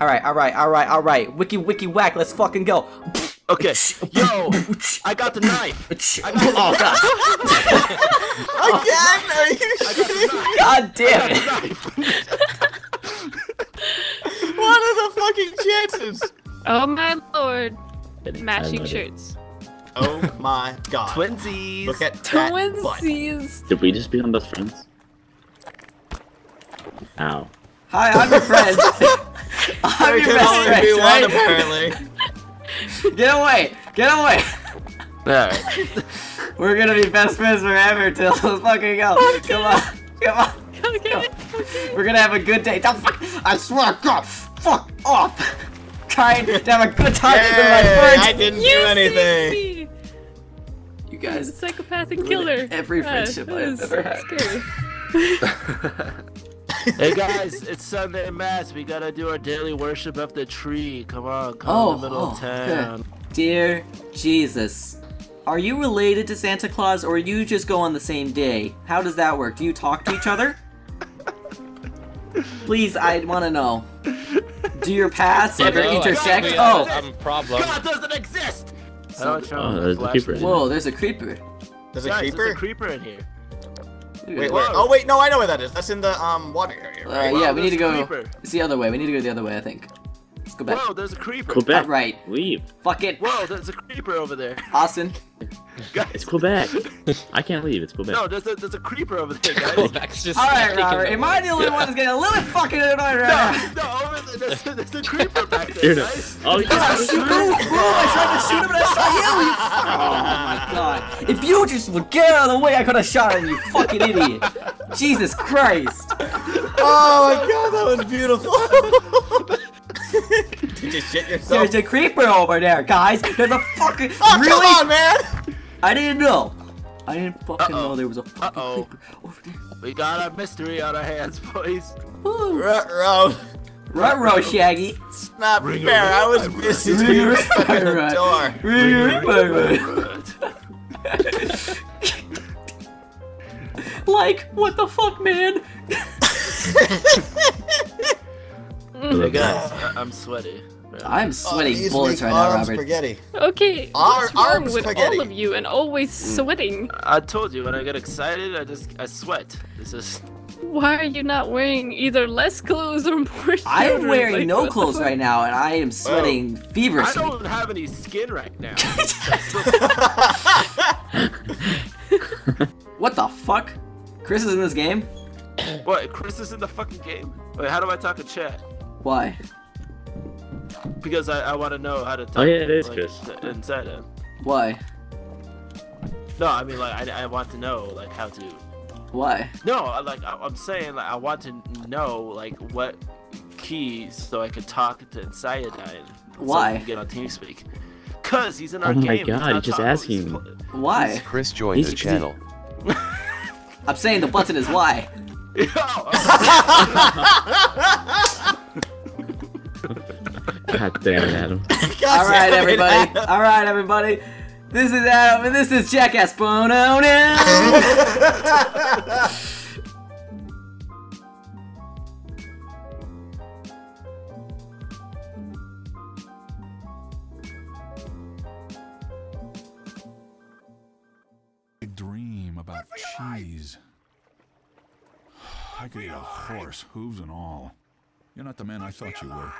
All right, all right, all right, all right. Wiki, wiki, whack. Let's fucking go. Okay. Yo, I got the knife. I got oh god. Again? Are you kidding? God damn it. What are the fucking chances? Oh my lord. I Matching shirts. Oh my god. Twinsies. Look at that butt. Twinsies. Did we just become best friends? Ow. Hi, I'm your friend. I'm There your can best only friend. be one, right? apparently. Get away! Get away! Alright. We're gonna be best friends forever till the fucking go. Come on, come on. Okay. We're gonna have a good day. Don't fuck. I swear to God, fuck off. Trying to have a good time with my Yay, friends. I didn't do You anything. saved me. You He's a guys, psychopathic ruined killer. every friendship that I've was ever had. Scary. hey guys, it's Sunday Mass. We gotta do our daily worship of the tree. Come on, come Oh, in the middle oh, of town. dear Jesus. Are you related to Santa Claus or you just go on the same day? How does that work? Do you talk to each other? Please, I want to know. Do your paths ever Hello, intersect? actually, uh, Oh, um, problem. God doesn't exist. How do I turn Oh, there's a creeper. whoa, there's a creeper. There's a Guys, creeper? There's a creeper in here. Wait, wait. Oh, wait, no, I know where that is. That's in the um water area, Uh, right? yeah, we need to go. a creeper. It's the other way. We need to go the other way, I think. Let's go back. Whoa, there's a creeper. Quebec. Right. Leave. Fuck it. Whoa, there's a creeper over there. Austin. Guys, It's Quebec. I can't leave. It's Quebec. no, there's a there's a creeper over there, guys. Quebec's just Alright, Robert. Am I the only one that's getting a little fucking annoyed right No, now? no, over there, there's, there's a creeper back there, Here it guys. Oh, Ah, yeah. shoot! Ooh, ooh, I tried to shoot him and I shot you! Oh my god. If you just would get out of the way, I could have shot him, you fucking idiot. Jesus Christ. Oh my god, that was beautiful. Did you shit yourself? There's a creeper over there, guys. There's a fucking. Oh, really? come on, man! I didn't know. I didn't fucking Uh-oh. know there was a fucking Uh-oh. creeper over there. We got a mystery on our hands, boys. Ruh-roh. Ruh-roh, Shaggy. It's not fair. I was busy Ring fucking the right. door. like, what the fuck, man? Hey guys, I- I'm sweaty. I'm Oh, sweating these bullets right now, arm Robert. spaghetti. Okay, Ar- what's wrong arm with spaghetti. all of you and always mm. sweating? I told you when I get excited, I just I sweat. This is Why are you not wearing either less clothes or more I'm wearing Like, no clothes right now, and I am sweating I feverishly. I don't have any skin right now. What the fuck? Chris is in this game? what? Chris is in the fucking game. Wait, how do I talk in chat? Why? Because I, I want to know how to talk. Oh, yeah, it is like, Chris. Inside it. Why? No, I mean like I, I want to know like how to. Why? No, I- like I, I'm saying like I want to know like what keys so I could talk to Cyanide. So Why? I can get on TeamSpeak. Cause he's in our Oh my game. God, he's just talking- asked him. pl- Why? Chris joined He's- the channel. I'm saying the button is why. God damn it, Adam. God Alright, damn it, everybody. Adam. Alright, everybody. This is Adam, and this is Jackass Bono now. I dream about cheese. I could eat a horse, hooves and all. You're not the man I thought you were.